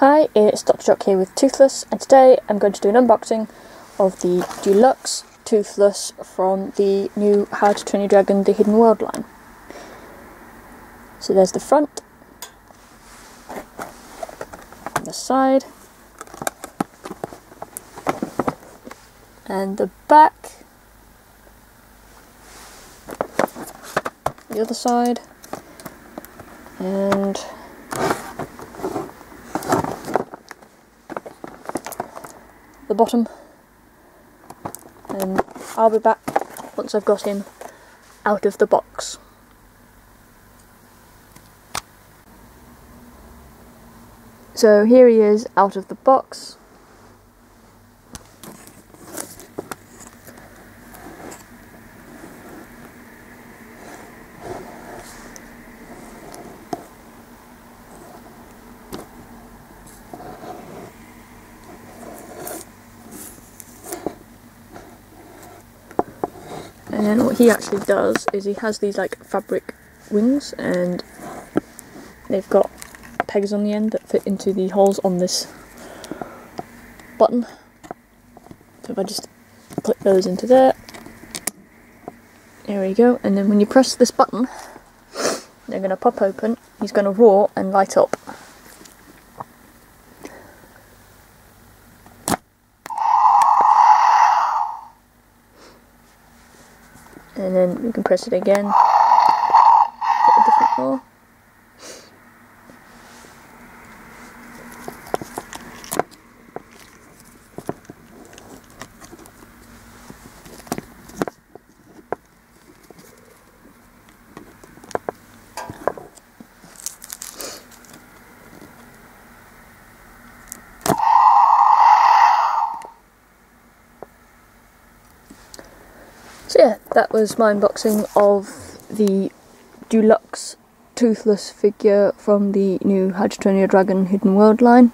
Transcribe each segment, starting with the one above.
Hi, it's Dr. Jock here with Toothless, and today I'm going to do an unboxing of the Deluxe Toothless from the new How to Train Your Dragon The Hidden World line. So there's the front, the side, and the back, the other side, and the bottom and I'll be back once I've got him out of the box. So here he is out of the box. And then what he actually does is he has these like fabric wings and they've got pegs on the end that fit into the holes on this button. So if I just click those into there, there we go. And then when you press this button, they're going to pop open, he's going to roar and light up. And then you can press it again. Get a different Yeah, that was my unboxing of the deluxe toothless figure from the new How Dragon Hidden World line.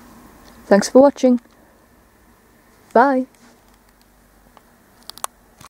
Thanks for watching. Bye.